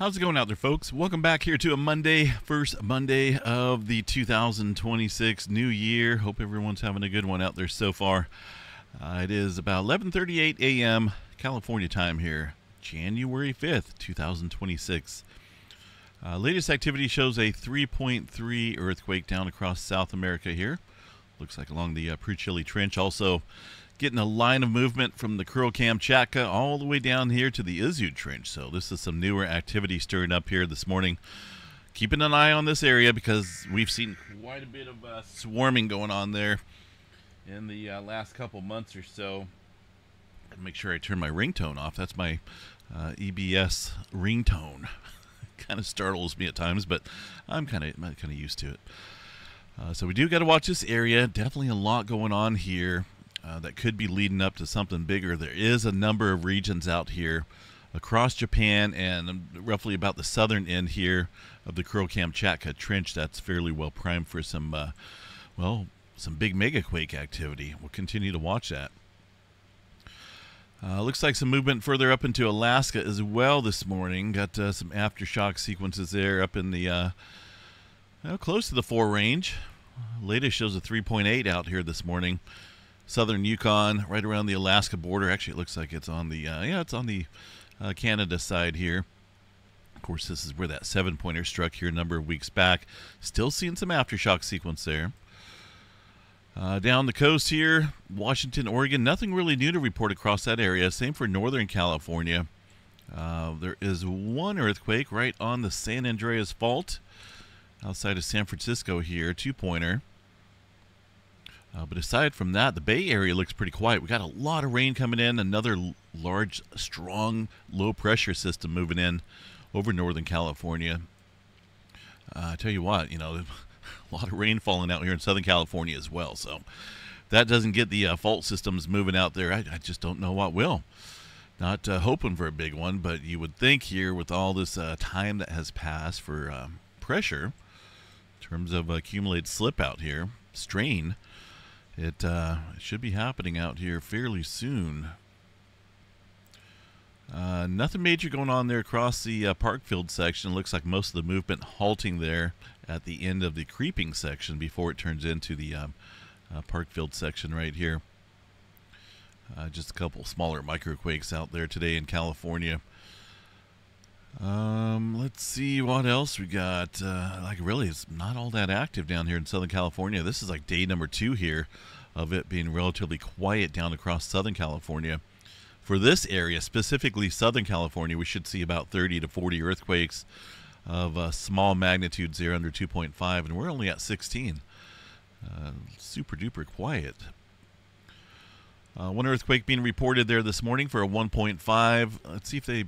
How's it going out there, folks? Welcome back here to a Monday, first Monday of the 2026 new year. Hope everyone's having a good one out there so far. Uh, it is about 11:38 a.m. California time here, January 5th, 2026. Uh, latest activity shows a 3.3 earthquake down across South America here. Looks like along the uh, Chile Trench. Also, getting a line of movement from the Kuril Kamchatka all the way down here to the Izu Trench. So this is some newer activity stirring up here this morning. Keeping an eye on this area because we've seen quite a bit of uh, swarming going on there in the uh, last couple months or so. Make sure I turn my ringtone off. That's my uh, EBS ringtone. kind of startles me at times, but I'm kind of kind of used to it. Uh, so we do got to watch this area. Definitely a lot going on here uh, that could be leading up to something bigger. There is a number of regions out here across Japan and roughly about the southern end here of the Kuril Kamchatka Trench that's fairly well primed for some, uh, well, some big megaquake activity. We'll continue to watch that. Uh, looks like some movement further up into Alaska as well this morning. Got uh, some aftershock sequences there up in the uh, well, close to the four range. Latest shows a 3.8 out here this morning southern Yukon, right around the Alaska border. Actually, it looks like it's on the uh, yeah, it's on the uh, Canada side here. Of course, this is where that seven pointer struck here a number of weeks back. Still seeing some aftershock sequence there. Uh, down the coast here, Washington, Oregon, nothing really new to report across that area. Same for Northern California. Uh, there is one earthquake right on the San Andreas Fault outside of San Francisco here, two pointer. Uh, but aside from that, the Bay Area looks pretty quiet. We got a lot of rain coming in. Another large, strong, low pressure system moving in over Northern California. Uh, I tell you what, you know, a lot of rain falling out here in Southern California as well. So that doesn't get the uh, fault systems moving out there. I, I, just don't know what will. Not uh, hoping for a big one, but you would think here with all this uh, time that has passed for uh, pressure, in terms of accumulated slip out here, strain it uh, should be happening out here fairly soon. Uh, nothing major going on there across the uh, Parkfield section. Looks like most of the movement halting there at the end of the creeping section before it turns into the um, uh, Parkfield section right here. Uh, just a couple smaller microquakes out there today in California. Um, let's see what else we got. Uh, like, really, it's not all that active down here in Southern California. This is like day number two here of it being relatively quiet down across Southern California. For this area, specifically Southern California, we should see about 30 to 40 earthquakes of uh, small magnitudes here under 2.5, and we're only at 16. Uh, super duper quiet. Uh, one earthquake being reported there this morning for a 1.5. Let's see if they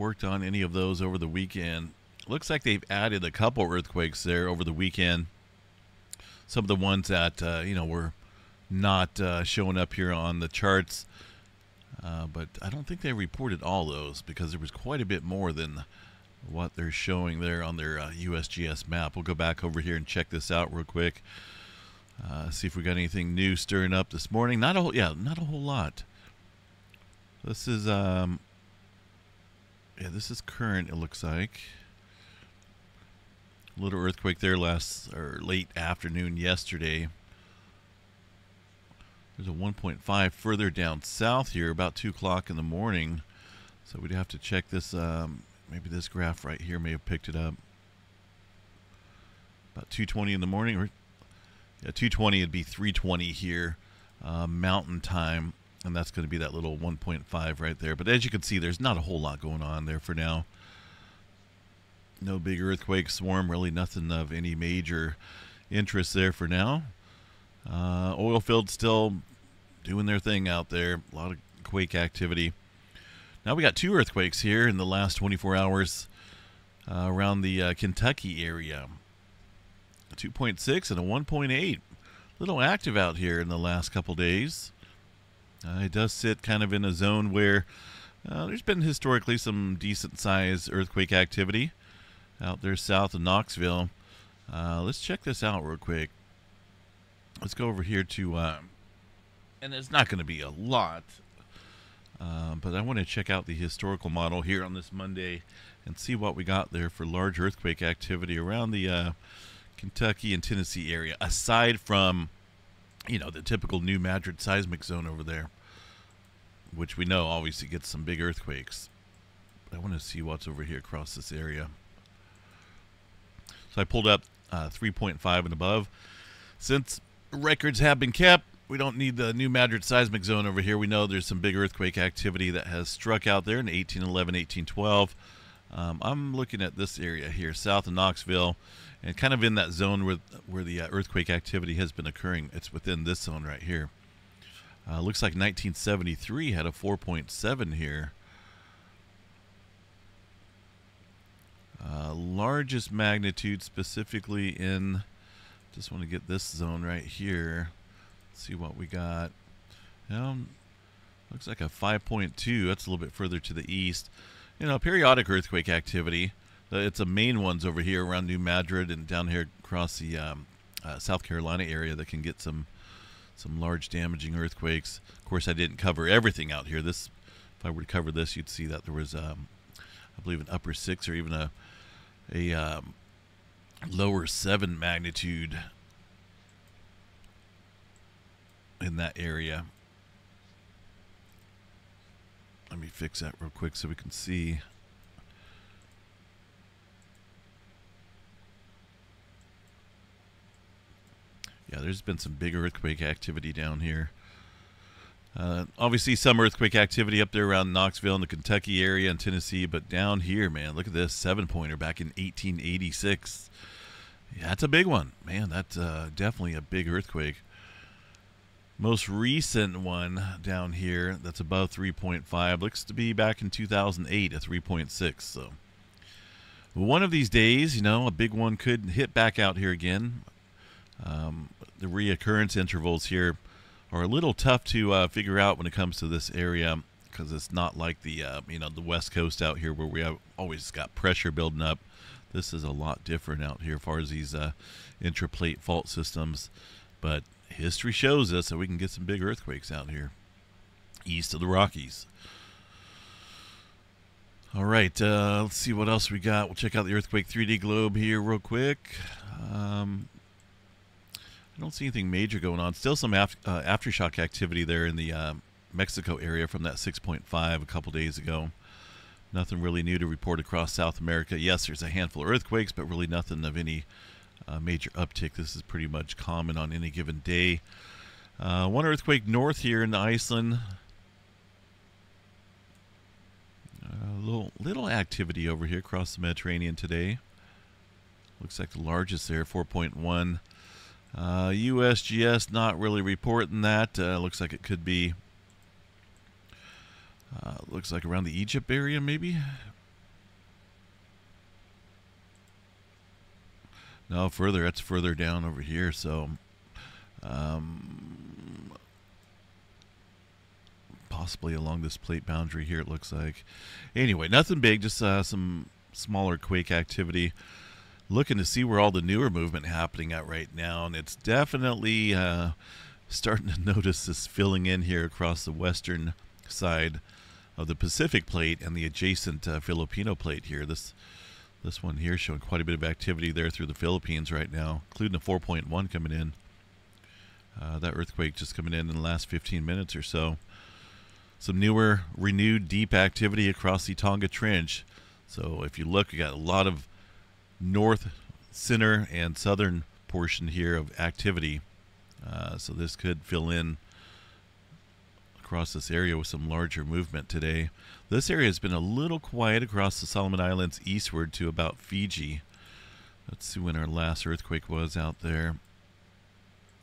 worked on any of those over the weekend. Looks like they've added a couple earthquakes there over the weekend. Some of the ones that uh, you know were not uh, showing up here on the charts, uh, but I don't think they reported all those because there was quite a bit more than what they're showing there on their USGS uh, map. We'll go back over here and check this out real quick. Uh, see if we got anything new stirring up this morning. Not a whole, yeah, not a whole lot. This is um, yeah, this is current. It looks like A little earthquake there last or late afternoon yesterday. There's a 1.5 further down south here, about two o'clock in the morning. So we'd have to check this. Um, maybe this graph right here may have picked it up. About 2:20 in the morning, or yeah, 2:20 would be 3:20 here, uh, Mountain Time and that's going to be that little 1.5 right there. But as you can see, there's not a whole lot going on there for now. No big earthquake swarm, really nothing of any major interest there for now. Uh, oil fields still doing their thing out there. A lot of quake activity. Now we got two earthquakes here in the last 24 hours uh, around the uh, Kentucky area. A 2.6 and a 1.8. Little active out here in the last couple days. Uh, it does sit kind of in a zone where uh, there's been historically some decent sized earthquake activity out there south of Knoxville. Uh, let's check this out real quick. Let's go over here to, uh, and it's not going to be a lot. Uh, but I want to check out the historical model here on this Monday and see what we got there for large earthquake activity around the uh, Kentucky and Tennessee area, aside from, you know, the typical New Madrid seismic zone over there, which we know obviously gets some big earthquakes. I want to see what's over here across this area. So I pulled up uh, 3.5 and above. Since records have been kept, we don't need the New Madrid seismic zone over here. We know there's some big earthquake activity that has struck out there in 1811, 1812. Um, I'm looking at this area here, south of Knoxville, and kind of in that zone where where the uh, earthquake activity has been occurring. It's within this zone right here. Uh, looks like 1973 had a 4.7 here. Uh, largest magnitude specifically in, just want to get this zone right here. Let's see what we got. Um, looks like a 5.2. That's a little bit further to the east. You know, periodic earthquake activity. Uh, it's the main ones over here around New Madrid and down here across the um, uh, South Carolina area that can get some some large damaging earthquakes. Of course, I didn't cover everything out here. This, if I were to cover this, you'd see that there was, um, I believe, an upper six or even a a um, lower seven magnitude in that area. Let me fix that real quick so we can see. Yeah, there's been some big earthquake activity down here. Uh, obviously, some earthquake activity up there around Knoxville in the Kentucky area and Tennessee, but down here, man, look at this seven pointer back in 1886. Yeah, that's a big one, man. That's uh, definitely a big earthquake. Most recent one down here that's above 3.5 looks to be back in 2008 at 3.6. So, one of these days, you know, a big one could hit back out here again. Um, the reoccurrence intervals here are a little tough to uh, figure out when it comes to this area because it's not like the uh, you know the west coast out here where we have always got pressure building up. This is a lot different out here as far as these uh, intraplate fault systems, but history shows us that we can get some big earthquakes out here east of the Rockies. All right, uh, let's see what else we got. We'll check out the earthquake 3D globe here real quick. Um, I don't see anything major going on. Still some af- uh, aftershock activity there in the uh, Mexico area from that 6.5 a couple days ago. Nothing really new to report across South America. Yes, there's a handful of earthquakes, but really nothing of any uh, major uptick. This is pretty much common on any given day. Uh, one earthquake north here in Iceland. A little little activity over here across the Mediterranean today. Looks like the largest there, 4.1. Uh, USGS not really reporting that. Uh, looks like it could be. Uh, looks like around the Egypt area, maybe. No, further. That's further down over here. So, um, possibly along this plate boundary here. It looks like. Anyway, nothing big. Just uh, some smaller quake activity looking to see where all the newer movement happening at right now, and it's definitely uh, starting to notice this filling in here across the western side of the Pacific plate and the adjacent uh, Filipino plate here. This this one here showing quite a bit of activity there through the Philippines right now, including a 4.1 coming in. Uh, that earthquake just coming in in the last 15 minutes or so. Some newer, renewed, deep activity across the Tonga Trench. So if you look, you got a lot of north, center, and southern portion here of activity. Uh, so this could fill in across this area with some larger movement today. This area has been a little quiet across the Solomon Islands eastward to about Fiji. Let's see when our last earthquake was out there.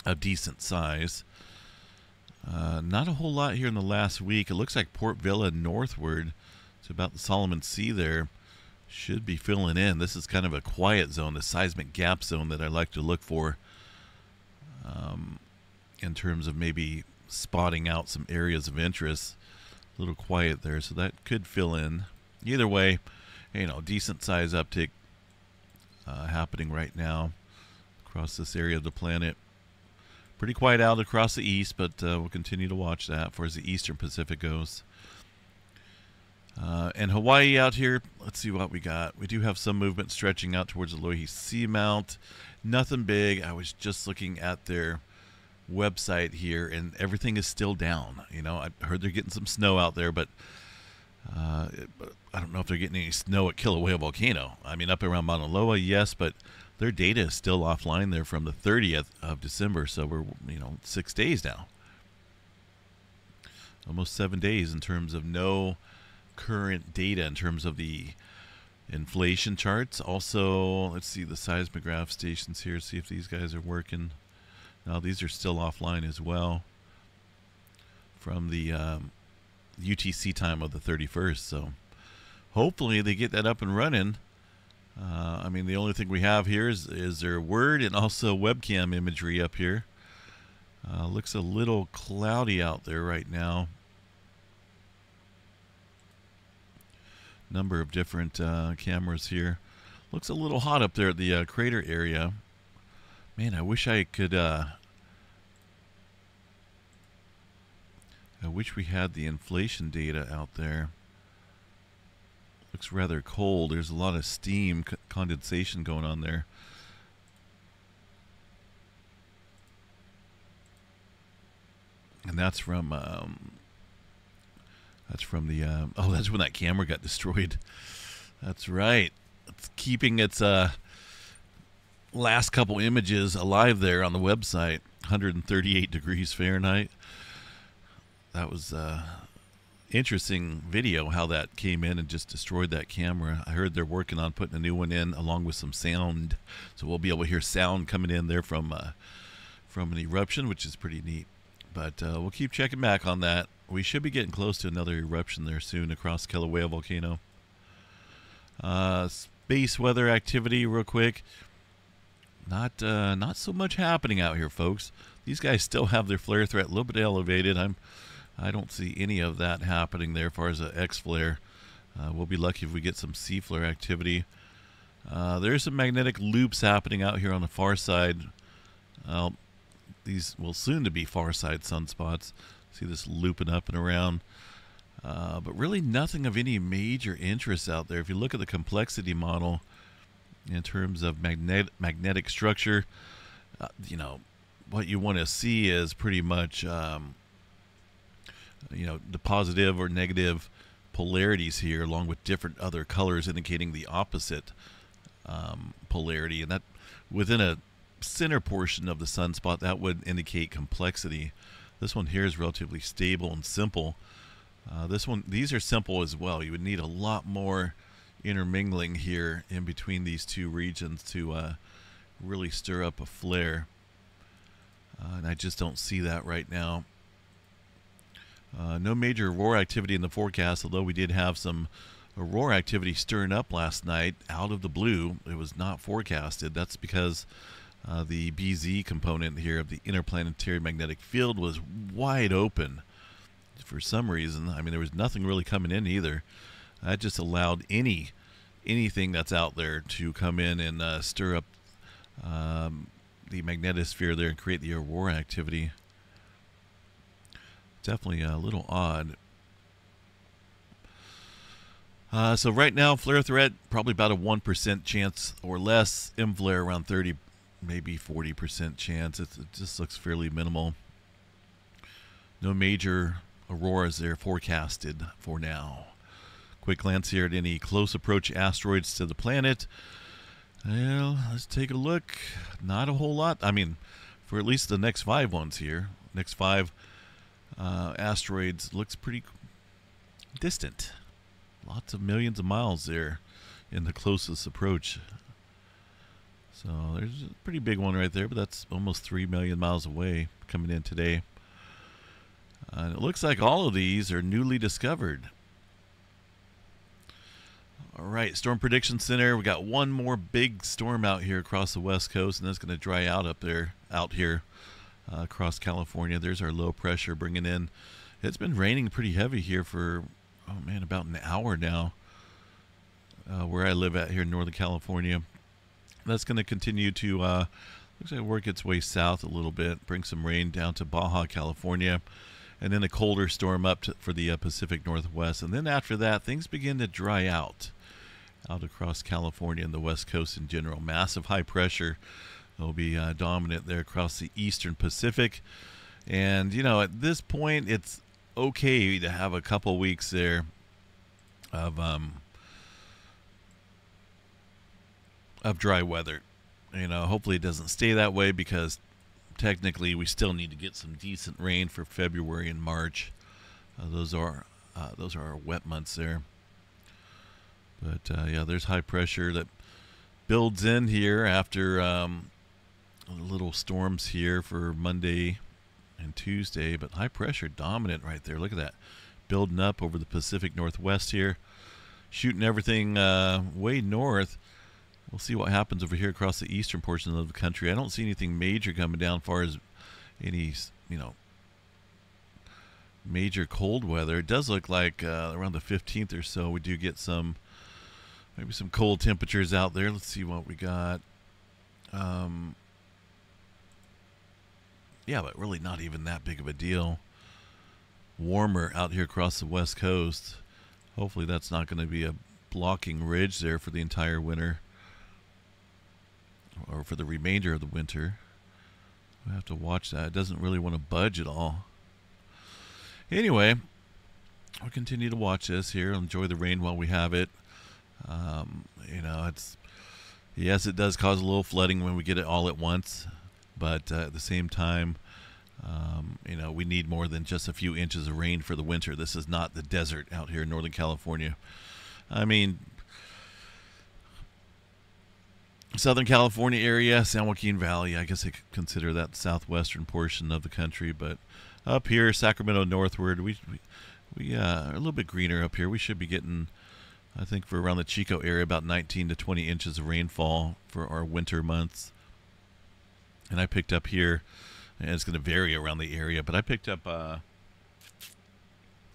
A decent size. Uh, not a whole lot here in the last week. It looks like Port Vila northward to about the Solomon Sea there should be filling in. This is kind of a quiet zone, the seismic gap zone that I like to look for um, in terms of maybe spotting out some areas of interest. A little quiet there, so that could fill in. Either way, you know, decent size uptick uh, happening right now across this area of the planet. Pretty quiet out across the east, but uh, we'll continue to watch that for as the eastern Pacific goes. Uh, and Hawaii out here, let's see what we got. We do have some movement stretching out towards the Loihi Seamount. Nothing big. I was just looking at their website here, and everything is still down. You know, I heard they're getting some snow out there, but uh, I don't know if they're getting any snow at Kilauea Volcano. I mean, up around Mauna Loa, yes, but their data is still offline there from the 30th of December, so we're you know six days now, almost seven days in terms of no current data in terms of the inflation charts. Also, let's see the seismograph stations here. See if these guys are working. Now these are still offline as well from the um, UTC time of the 31st. So hopefully they get that up and running. Uh, I mean, the only thing we have here is, is their word and also webcam imagery up here. Uh, looks a little cloudy out there right now. Number of different uh, cameras here. Looks a little hot up there at the uh, crater area. Man, I wish I could. Uh, I wish we had the inflation data out there. Looks rather cold. There's a lot of steam condensation going on there. And that's from um, that's from the uh, oh that's when that camera got destroyed. That's right. It's keeping its uh, last couple images alive there on the website. 138 degrees Fahrenheit. That was uh, interesting video how that came in and just destroyed that camera. I heard they're working on putting a new one in along with some sound, so we'll be able to hear sound coming in there from uh, from an eruption, which is pretty neat. But uh, we'll keep checking back on that. We should be getting close to another eruption there soon across Kilauea volcano. Uh, space weather activity, real quick. Not uh, not so much happening out here, folks. These guys still have their flare threat a little bit elevated. I'm I don't see any of that happening there as far as an X flare. Uh, we'll be lucky if we get some C flare activity. Uh, there's some magnetic loops happening out here on the far side. Uh, these will soon to be far side sunspots. See this looping up and around. Uh, but really nothing of any major interest out there. If you look at the complexity model in terms of magnet magnetic structure, uh, you know, what you want to see is pretty much um, you know the positive or negative polarities here along with different other colors indicating the opposite um, polarity. And that within a center portion of the sunspot that would indicate complexity. This one here is relatively stable and simple. Uh, this one these are simple as well. You would need a lot more intermingling here in between these two regions to uh, really stir up a flare uh, and I just don't see that right now uh, no major aurora activity in the forecast, although we did have some aurora activity stirring up last night out of the blue. It was not forecasted. That's because uh, the BZ component here of the interplanetary magnetic field was wide open for some reason. I mean, there was nothing really coming in either. That just allowed any anything that's out there to come in and uh, stir up um, the magnetosphere there and create the aurora activity definitely a little odd. Uh, so right now, flare threat probably about a one percent chance or less. M flare around thirty, maybe forty percent chance. It's, it just looks fairly minimal. No major auroras there forecasted for now. Quick glance here at any close approach asteroids to the planet. Well, let's take a look. Not a whole lot. I mean, for at least the next five ones here. Next five uh, asteroids looks pretty distant. Lots of millions of miles there in the closest approach. So there's a pretty big one right there, but that's almost 3 million miles away coming in today. Uh, and it looks like all of these are newly discovered. All right, Storm Prediction Center. We got one more big storm out here across the west coast, and that's going to dry out up there, out here uh, across California. There's our low pressure bringing in. It's been raining pretty heavy here for, oh man, about an hour now. Uh, where I live at here in Northern California. That's going to continue to, uh, looks like work its way south a little bit, bring some rain down to Baja California. and then a colder storm up to, for the uh, Pacific Northwest. And then after that, things begin to dry out out across California and the West Coast in general. Massive high pressure will be uh, dominant there across the eastern Pacific. And, you know, at this point, it's okay to have a couple weeks there of um, of dry weather. You know, hopefully it doesn't stay that way because technically we still need to get some decent rain for February and March. Uh, those are uh, those are our wet months there. But uh, yeah, there's high pressure that builds in here after um, little storms here for Monday and Tuesday. But high pressure dominant right there. Look at that, building up over the Pacific Northwest here, shooting everything uh, way north. We'll see what happens over here across the eastern portion of the country. I don't see anything major coming down, far as any you know major cold weather. It does look like uh, around the 15th or so we do get some maybe some cold temperatures out there. Let's see what we got. Um, yeah, but really not even that big of a deal. Warmer out here across the west coast. Hopefully that's not going to be a blocking ridge there for the entire winter or for the remainder of the winter. We have to watch that. It doesn't really want to budge at all. Anyway, we'll continue to watch this here. Enjoy the rain while we have it. Um, you know, it's yes, it does cause a little flooding when we get it all at once, but uh, at the same time, um, you know, we need more than just a few inches of rain for the winter. This is not the desert out here in Northern California. I mean, Southern California area, San Joaquin Valley. I guess I could consider that southwestern portion of the country. But up here, Sacramento northward, we we, we uh, are a little bit greener up here. We should be getting, I think, for around the Chico area, about 19 to 20 inches of rainfall for our winter months. And I picked up here, and it's going to vary around the area, but I picked up. Uh,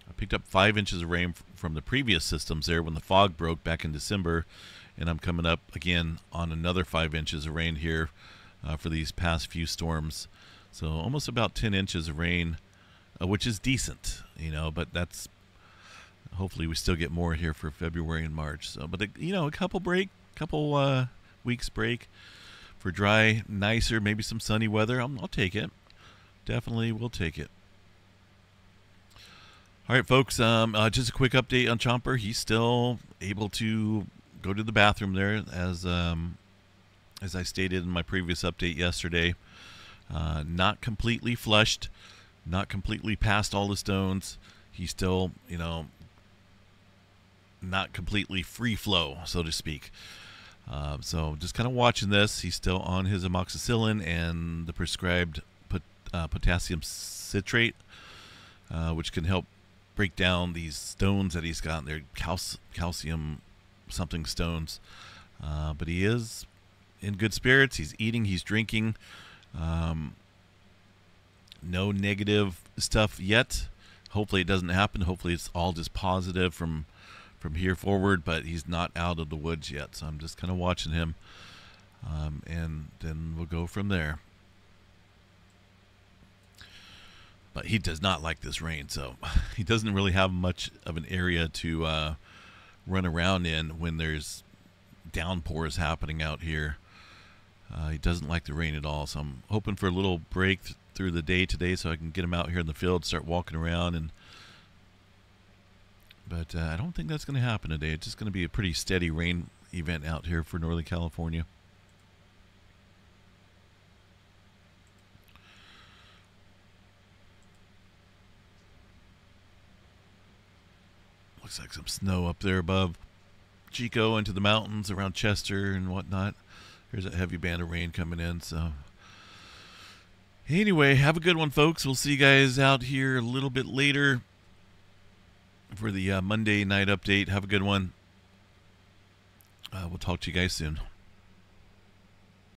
I picked up five inches of rain from the previous systems there when the fog broke back in December, and I'm coming up again on another five inches of rain here uh, for these past few storms. So almost about 10 inches of rain, uh, which is decent, you know, but that's hopefully we still get more here for February and March. So, but, you know, a couple break, couple uh, weeks break for dry, nicer, maybe some sunny weather. I'll, I'll take it. Definitely we'll take it. All right, folks. Um, uh, just a quick update on Chomper. He's still able to go to the bathroom there, as um, as I stated in my previous update yesterday. Uh, not completely flushed, not completely past all the stones. He's still, you know, not completely free flow, so to speak. Uh, so just kind of watching this. He's still on his amoxicillin and the prescribed pot, uh, potassium citrate, uh, which can help break down these stones that he's got. They're cal- calcium something stones. Uh, but he is in good spirits. He's eating, he's drinking. Um, no negative stuff yet. Hopefully it doesn't happen. Hopefully it's all just positive from from here forward. But he's not out of the woods yet, so I'm just kind of watching him, um, and then we'll go from there. But he does not like this rain, so he doesn't really have much of an area to uh, run around in when there's downpours happening out here. Uh, he doesn't like the rain at all, so I'm hoping for a little break th- through the day today, so I can get him out here in the field, start walking around, and. But uh, I don't think that's going to happen today. It's just going to be a pretty steady rain event out here for Northern California. Looks like some snow up there above Chico into the mountains around Chester and whatnot. There's a heavy band of rain coming in. So, anyway, have a good one, folks. We'll see you guys out here a little bit later for the uh, Monday night update. Have a good one. Uh, we'll talk to you guys soon.